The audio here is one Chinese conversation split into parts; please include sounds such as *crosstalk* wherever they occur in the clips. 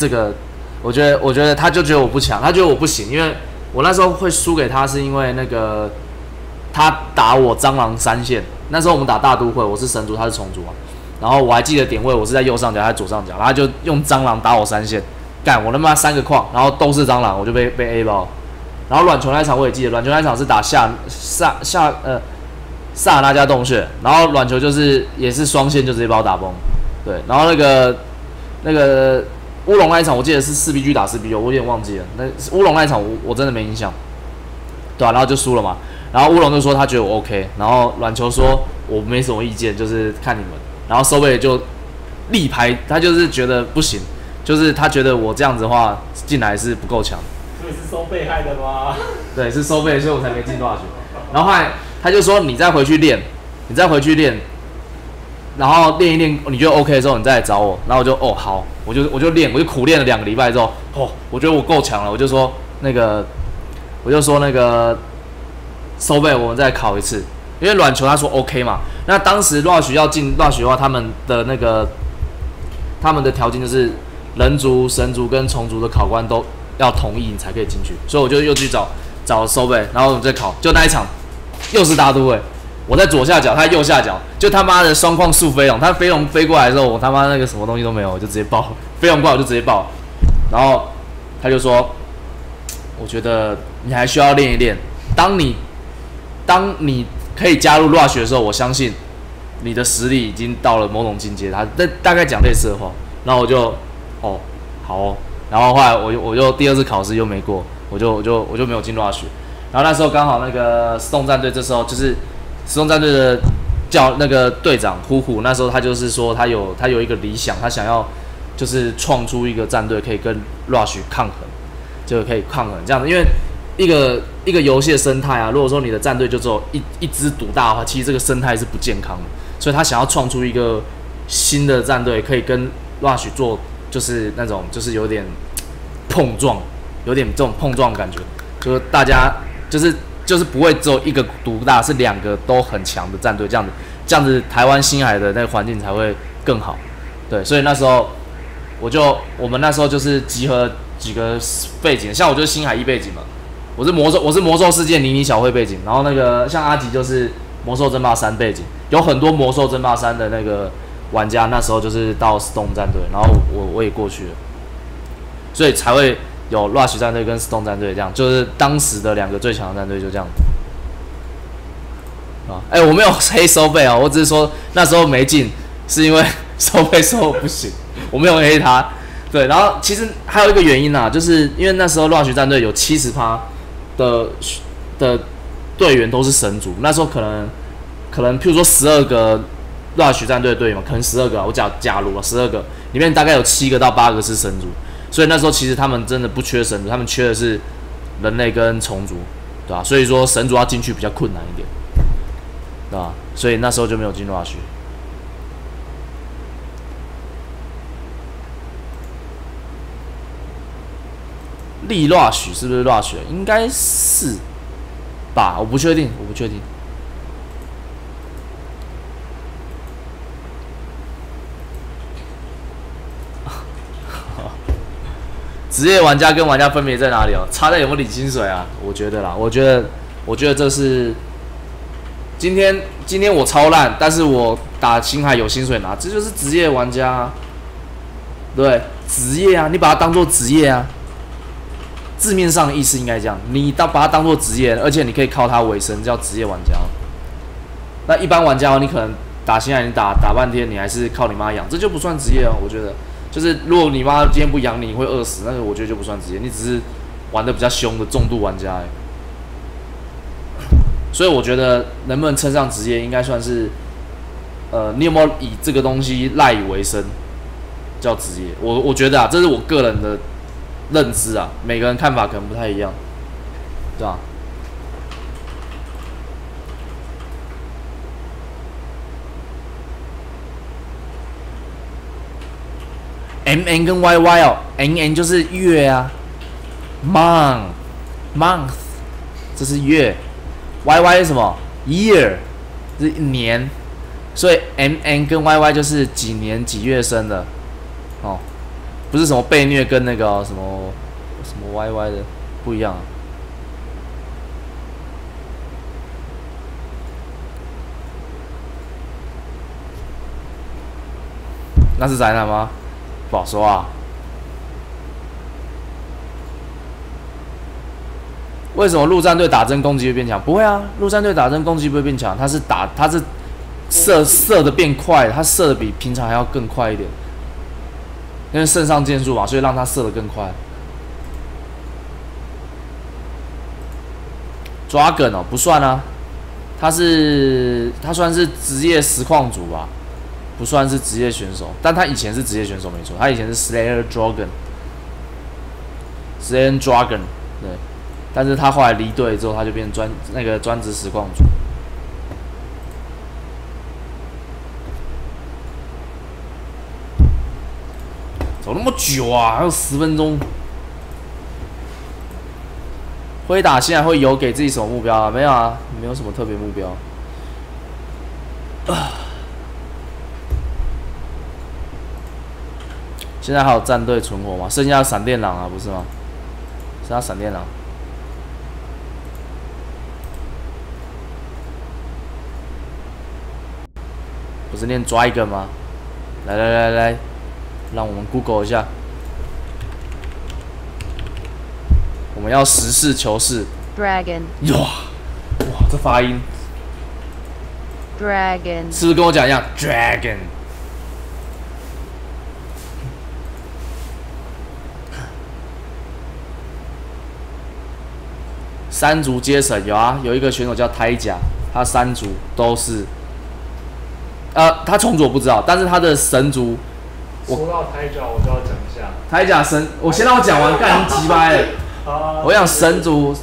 这个，我觉得我觉得他就觉得我不强，他觉得我不行，因为我那时候会输给他是因为那个他打我蟑螂三线，那时候我们打大都会，我是神族，他是虫族啊。然后我还记得点位，我是在右上角，他在左上角，然后他就用蟑螂打我三线，干我他妈三个矿，然后都是蟑螂，我就被被 A 包。然后软球那场我也记得，软球那场是打下下下呃萨拉加洞穴，然后软球就是也是双线就直接把我打崩，对，然后那个那个乌龙那一场我记得是四 B G 打四 B G，我有点忘记了，那乌龙那一场我我真的没印象，对吧？然后就输了嘛，然后乌龙就说他觉得我 OK，然后软球说我没什么意见，就是看你们。然后收尾就力排，他就是觉得不行，就是他觉得我这样子的话进来是不够强。所以是收费害的吗？*laughs* 对，是收费，所以我才没进多少学。然后后来他就说你再回去练，你再回去练，然后练一练，你觉得 OK 的时候你再来找我。然后我就哦好，我就我就练，我就苦练了两个礼拜之后，哦，我觉得我够强了，我就说那个，我就说那个收贝，我们再考一次。因为卵球他说 OK 嘛，那当时乱学要进乱学的话，他们的那个他们的条件就是人族、神族跟虫族的考官都要同意你才可以进去，所以我就又去找找收贝，然后我们再考，就那一场又是大都会，我在左下角，他在右下角，就他妈的双矿速飞龙，他飞龙飞过来的时候，我他妈那个什么东西都没有，我就直接爆，*laughs* 飞龙怪我就直接爆，然后他就说，我觉得你还需要练一练，当你当你。可以加入 rush 的时候，我相信你的实力已经到了某种境界。他大大概讲类似的话，然后我就哦好哦，然后后来我我就第二次考试又没过，我就我就我就没有进 rush。然后那时候刚好那个 stone 战队这时候就是时空战队的叫那个队长呼呼，那时候他就是说他有他有一个理想，他想要就是创出一个战队可以跟 rush 抗衡，就可以抗衡这样子，因为。一个一个游戏的生态啊，如果说你的战队就只有一一支独大的话，其实这个生态是不健康的。所以他想要创出一个新的战队，可以跟 Rush 做，就是那种就是有点碰撞，有点这种碰撞感觉，就是大家就是就是不会只有一个独大，是两个都很强的战队，这样子这样子台湾星海的那个环境才会更好。对，所以那时候我就我们那时候就是集合几个背景，像我就是星海一背景嘛。我是魔兽，我是魔兽世界迷你小会背景，然后那个像阿吉就是魔兽争霸三背景，有很多魔兽争霸三的那个玩家，那时候就是到 Stone 战队，然后我我也过去了，所以才会有 Rush 战队跟 Stone 战队这样，就是当时的两个最强的战队就这样。啊，哎，我没有 *laughs* 黑收费啊，我只是说那时候没进，是因为 *laughs* 收费收不行，我没有黑他。对，然后其实还有一个原因啊，就是因为那时候 Rush 战队有七十趴。的的队员都是神族，那时候可能可能，譬如说十二个 rush 战队队员嘛，可能十二个，我假假如啊，十二个里面大概有七个到八个是神族，所以那时候其实他们真的不缺神族，他们缺的是人类跟虫族，对吧？所以说神族要进去比较困难一点，对吧？所以那时候就没有进 rush。力 rush 是不是 rush？应该是吧，我不确定，我不确定。职业玩家跟玩家分别在哪里哦？差在有没有领薪水啊？我觉得啦，我觉得，我觉得这是今天今天我超烂，但是我打星海有薪水拿，这就是职业玩家，对，职业啊，你把它当做职业啊。字面上的意思应该这样，你当把它当做职业，而且你可以靠它为生，叫职业玩家。那一般玩家，你可能打星海，你打打半天，你还是靠你妈养，这就不算职业哦。我觉得，就是如果你妈今天不养你，你会饿死，那个我觉得就不算职业，你只是玩的比较凶的重度玩家。所以我觉得能不能称上职业，应该算是，呃，你有没有以这个东西赖以为生，叫职业？我我觉得啊，这是我个人的。认知啊，每个人看法可能不太一样，对吧？M N 跟 Y Y 哦，N N 就是月啊，month month 这是月，Y Y 是什么？year 是年，所以 M N 跟 Y Y 就是几年几月生的哦。不是什么被虐跟那个什么什么 YY 的不一样。那是宅男吗？不好说啊。为什么陆战队打针攻击会变强？不会啊，陆战队打针攻击不会变强，他是打他是射射的变快，他射的比平常还要更快一点，因为肾上腺素嘛，所以让他射的更快。抓梗哦，不算啊，他是他算是职业实况组吧，不算是职业选手，但他以前是职业选手没错，他以前是 Slayer Dragon，Slayer Dragon 对。但是他后来离队之后，他就变专那个专职实况组。走那么久啊，还有十分钟。辉打现在会有给自己什么目标啊？没有啊，没有什么特别目标。啊！现在还有战队存活吗？剩下闪电狼啊，不是吗？剩下闪电狼。不是念 dragon 吗？来来来来，让我们 Google 一下。我们要实事求是。Dragon。哇哇，这发音。Dragon。是不是跟我讲一样？Dragon。三足接神有啊，有一个选手叫胎甲，他三足都是。呃，他重组我不知道，但是他的神族，说到胎甲，我就要讲一下胎甲神。我先让我讲完，干鸡巴哎！*laughs* 我想神族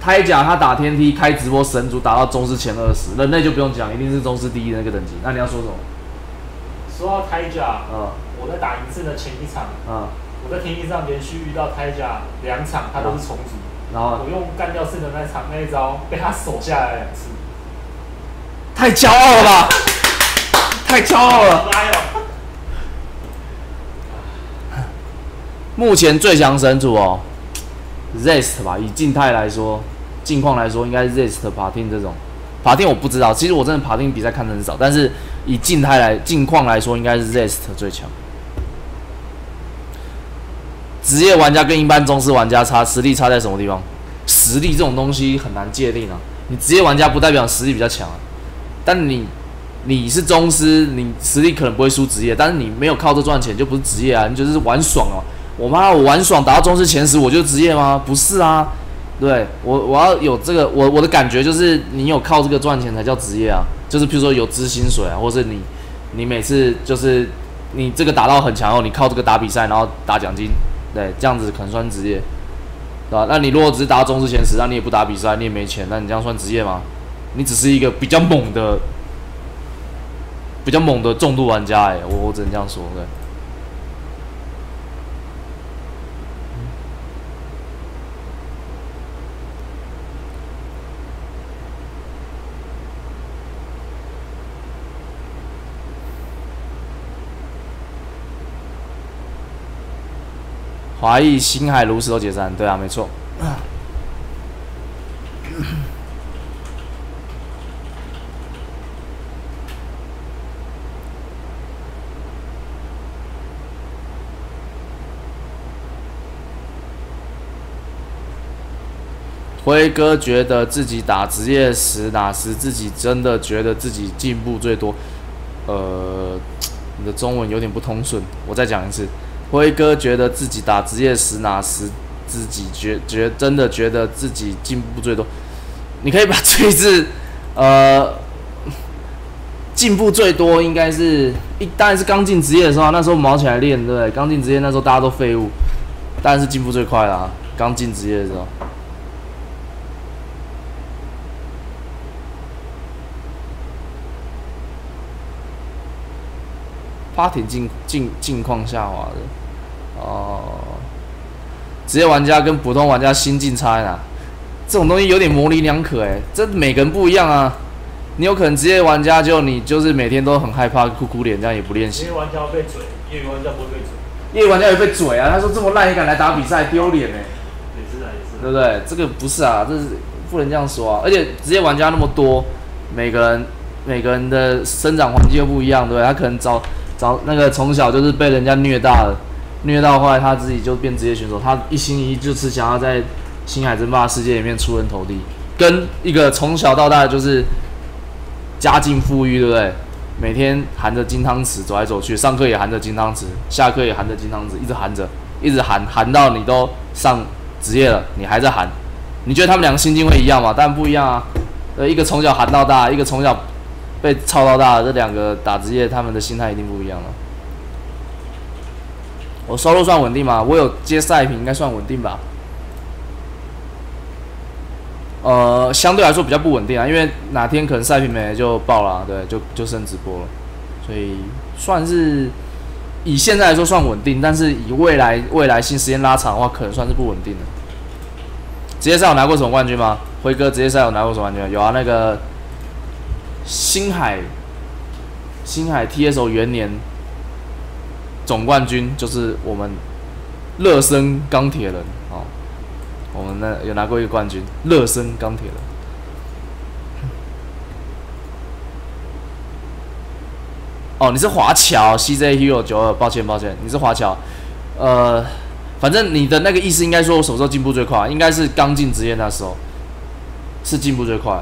胎甲，他打天梯开直播，神族打到宗师前二十，人类就不用讲，一定是宗师第一的那个等级。那你要说什么？说到胎甲，嗯，我在打银次的前一场，嗯，我在天梯上连续遇到胎甲两场，他都是重组，然后我用干掉圣的那场那一招被他守下来两次，太骄傲了吧！太骄傲了！目前最强神主哦，Zest 吧，以静态来说，近况来说，应该是 Zest 爬定这种。爬定我不知道，其实我真的爬定比赛看的很少，但是以静态来近况来说，应该是 Zest 最强。职业玩家跟一般中式玩家差实力差在什么地方？实力这种东西很难界定啊。你职业玩家不代表实力比较强啊，但你。你是宗师，你实力可能不会输职业，但是你没有靠这赚钱，就不是职业啊，你就是玩爽哦。我妈，我玩爽打到宗师前十，我就职业吗？不是啊，对我我要有这个，我我的感觉就是你有靠这个赚钱才叫职业啊，就是譬如说有资薪水啊，或者你你每次就是你这个打到很强哦，你靠这个打比赛然后打奖金，对，这样子可能算职业，对吧？那你如果只是打中职前十，那你也不打比赛，你也没钱，那你这样算职业吗？你只是一个比较猛的。比较猛的重度玩家哎，我我只能这样说对。华裔星海炉石头解散，对啊，没错。辉哥觉得自己打职业时，哪时自己真的觉得自己进步最多？呃，你的中文有点不通顺，我再讲一次。辉哥觉得自己打职业时，哪时自己觉觉真的觉得自己进步最多？你可以把这字，*laughs* 呃，进步最多应该是一，当然是刚进职业的时候，那时候毛起来练，对不对？刚进职业那时候大家都废物，当然是进步最快啦。刚进职业的时候。发挺近近近况下滑的哦，职业玩家跟普通玩家心境差在哪？这种东西有点模棱两可哎，这每个人不一样啊。你有可能职业玩家就你就是每天都很害怕哭哭脸，这样也不练习。职业玩家被嘴，业余玩家不会被嘴。业余玩家也被嘴啊，他说这么烂也敢来打比赛，丢脸呢。也是啊，也是。对不对？这个不是啊，这是不能这样说啊。而且职业玩家那么多，每个人每个人的生长环境又不一样，对不对？他可能早早那个从小就是被人家虐大了，虐到后来他自己就变职业选手，他一心一意就是想要在星海争霸世界里面出人头地，跟一个从小到大就是家境富裕，对不对？每天含着金汤匙走来走去，上课也含着金汤匙，下课也含着金汤匙，一直含着，一直含，含到你都上职业了，你还在含。你觉得他们两个心境会一样吗？当然不一样啊。呃，一个从小含到大，一个从小被操到大，这两个打职业，他们的心态一定不一样了。我收入算稳定吗？我有接赛品，应该算稳定吧。呃，相对来说比较不稳定啊，因为哪天可能赛品没了就爆了，对，就就升直播了，所以算是以现在来说算稳定，但是以未来未来新时间拉长的话，可能算是不稳定的。职业赛有拿过什么冠军吗？辉哥，职业赛有拿过什么冠军？有啊，那个星海星海 TSO 元年总冠军就是我们乐生钢铁人哦。我们那有拿过一个冠军，热身钢铁人。*laughs* 哦，你是华侨 CJ Hero 九二，抱歉抱歉，你是华侨。呃，反正你的那个意思应该说，我什么时候进步最快？应该是刚进职业那时候，是进步最快。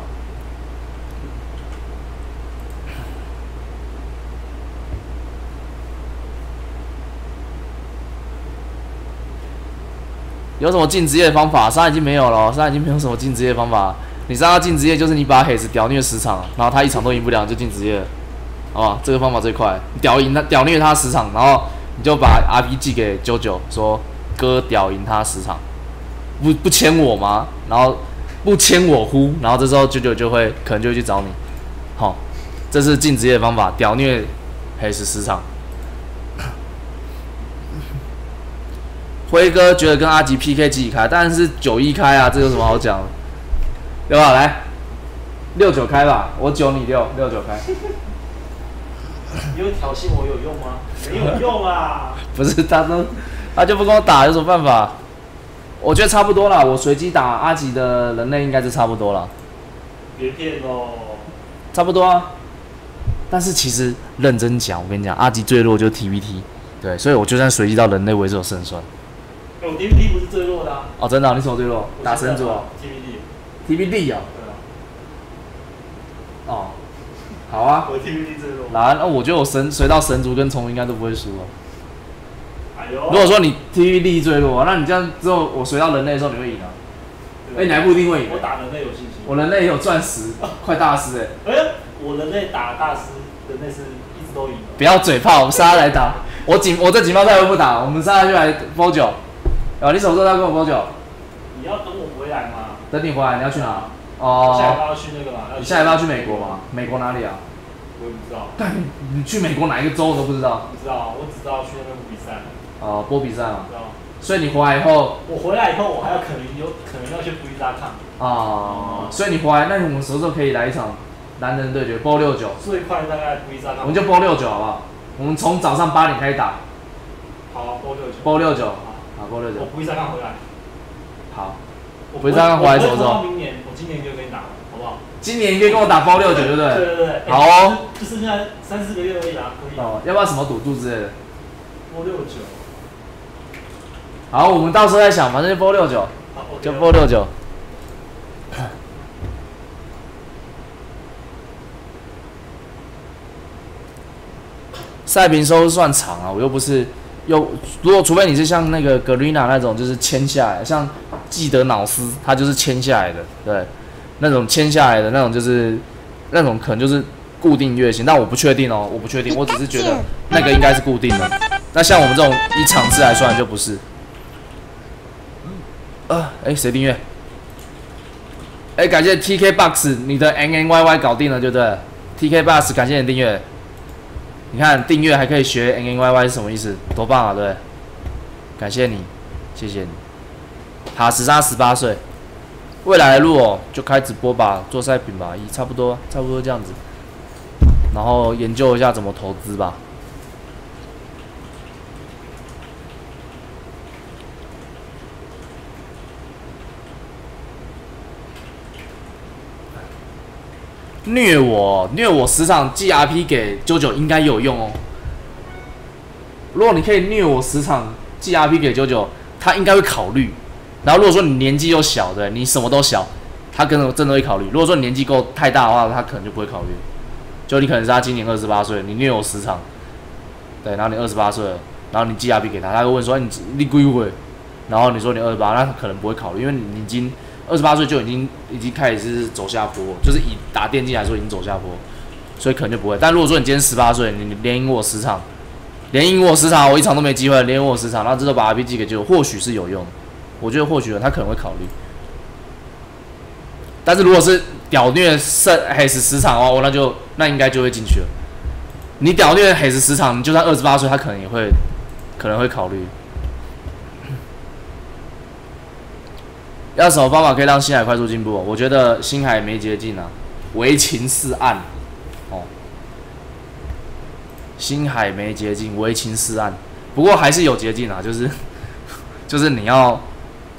有什么进职业的方法？现在已经没有了，现在已经没有什么进职业方法。你让他进职业，就是你把黑子屌虐十场，然后他一场都赢不了，就进职业，好吧？这个方法最快，屌赢他，屌虐他十场，然后你就把 R P 寄给九九，说哥屌赢他十场，不不签我吗？然后不签我呼，然后这时候九九就会可能就会去找你，好，这是进职业的方法，屌虐黑子十场。辉哥觉得跟阿吉 PK 几开，当然是九一开啊，这有什么好讲的？对吧？来，六九开吧，我九你六，六九开。你有挑衅我有用吗？没有用啊！*laughs* 不是，他都他就不跟我打，有什么办法？我觉得差不多了，我随机打阿吉的人类应该是差不多了。别骗哦！差不多啊。但是其实认真讲，我跟你讲，阿吉最弱就是 TVT，对，所以我就算随机到人类，我也是有胜算。我 TVD 不是最弱的啊！哦，真的，你什么最弱？打神族？TVD，TVD 啊！哦，好啊！我 TVD 最弱。来，那我觉得我神随到神族跟虫应该都不会输哦。哎呦！如果说你 TVD 最弱，那你这样之后我随到人类的时候你会赢啊？哎，你还不一定会赢。我打人类有信心。我人类也有钻石，*laughs* 快大师哎！哎，我人类打大师，人类是一直都赢。不要嘴炮，我们杀来打。我警，我这警报赛都不打，我们杀来就来包九。啊，你什么时候要跟我多久？你要等我回来吗？等你回来，你要去哪？哦。下礼拜要去那个嘛？你下礼拜要去美国吗？美国哪里啊？我也不知道。但你去美国哪一个州我都不知道。不知道，我只知道去那边比赛。哦，播比赛啊。知道。所以你回来以后，我回来以后，我还要可能有可能要去布伊拉看。哦，所以你回来，那我们什么时候可以来一场男人对决？播六九。最快大概布伊拉看。我们就播六九好不好？我们从早上八点开始打。好，播六九。播六九。我不会再看回来。好，我不会再刚回来什么时候？明年，我今年就跟你打，好不好？今年可以跟我打包六九，对不对？对对对。好哦。就剩下三四个月而已啊，可以。哦，要不要什么赌注之类的？包六九。好，我们到时候再想，反正就包六九，就包六九。赛平收算长啊，我又不是。有，如果除非你是像那个格瑞娜那种，就是签下来，像记得脑斯，他就是签下来的，对，那种签下来的那种就是那种可能就是固定月薪，但我不确定哦，我不确定，我只是觉得那个应该是固定的。那像我们这种以场次来算就不是。呃，哎，谁订阅？哎，感谢 TK Box，你的 N N Y Y 搞定了，对不对？TK Box，感谢你订阅。你看订阅还可以学 N N Y Y 是什么意思？多棒啊，对？感谢你，谢谢你。塔十三十八岁，未来的路哦，就开直播吧，做赛品吧，也差不多，差不多这样子。然后研究一下怎么投资吧。虐我虐我十场 G R P 给九九应该有用哦。如果你可以虐我十场 G R P 给九九，他应该会考虑。然后如果说你年纪又小，对，你什么都小，他可能真的会考虑。如果说你年纪够太大的话，他可能就不会考虑。就你可能是他今年二十八岁，你虐我十场，对，然后你二十八岁，然后你 G R P 给他，他会问说你你贵不贵？然后你说你二十八，那他可能不会考虑，因为你已经二十八岁就已经已经开始是走下坡，就是以打电竞来说已经走下坡，所以可能就不会。但如果说你今天十八岁，你连赢我十场，连赢我十场，我一场都没机会，连赢我十场，那这时候把 RPG 给救或许是有用。我觉得或许他可能会考虑，但是如果是屌虐胜黑十十场哦，那就那应该就会进去了。你屌虐黑十十场，你就算二十八岁，他可能也会可能会考虑。要什么方法可以让星海快速进步？我觉得星海没捷径啊，唯情是岸哦。星海没捷径，唯情是岸。不过还是有捷径啊，就是 *laughs* 就是你要。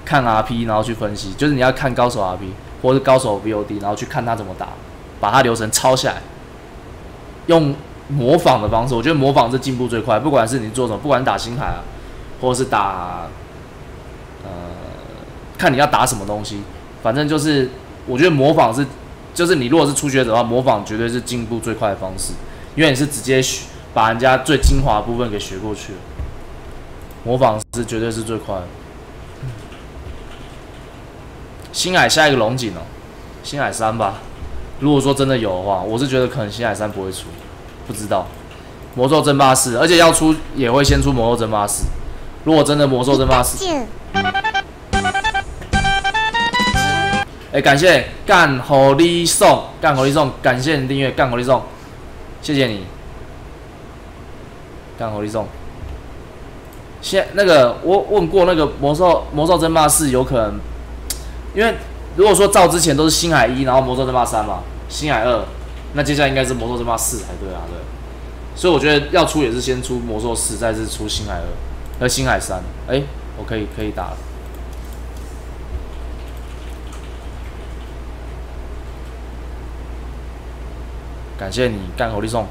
看 RP，然后去分析，就是你要看高手 RP 或者高手 VOD，然后去看他怎么打，把他流程抄下来，用模仿的方式，我觉得模仿是进步最快。不管是你做什么，不管打星海啊，或者是打，看你要打什么东西，反正就是我觉得模仿是，就是你如果是初学者的话，模仿绝对是进步最快的方式，因为你是直接学把人家最精华的部分给学过去了，模仿是绝对是最快的。星海下一个龙井哦，星海三吧。如果说真的有的话，我是觉得可能星海三不会出，不知道。魔兽争霸四，而且要出也会先出魔兽争霸四。如果真的魔兽争霸四，哎，感谢干火力送，干火力送，感谢你订阅，干火力送，谢谢你，干火力送。现那个我问过那个魔兽魔兽争霸四有可能。因为如果说照之前都是星海一，然后魔兽争霸三嘛，星海二，那接下来应该是魔兽争霸四才对啊，对。所以我觉得要出也是先出魔兽四，再是出星海二和星海三。哎，我可以可以打了。感谢你干活力送。